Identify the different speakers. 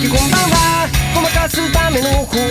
Speaker 1: きこんはごまかすための方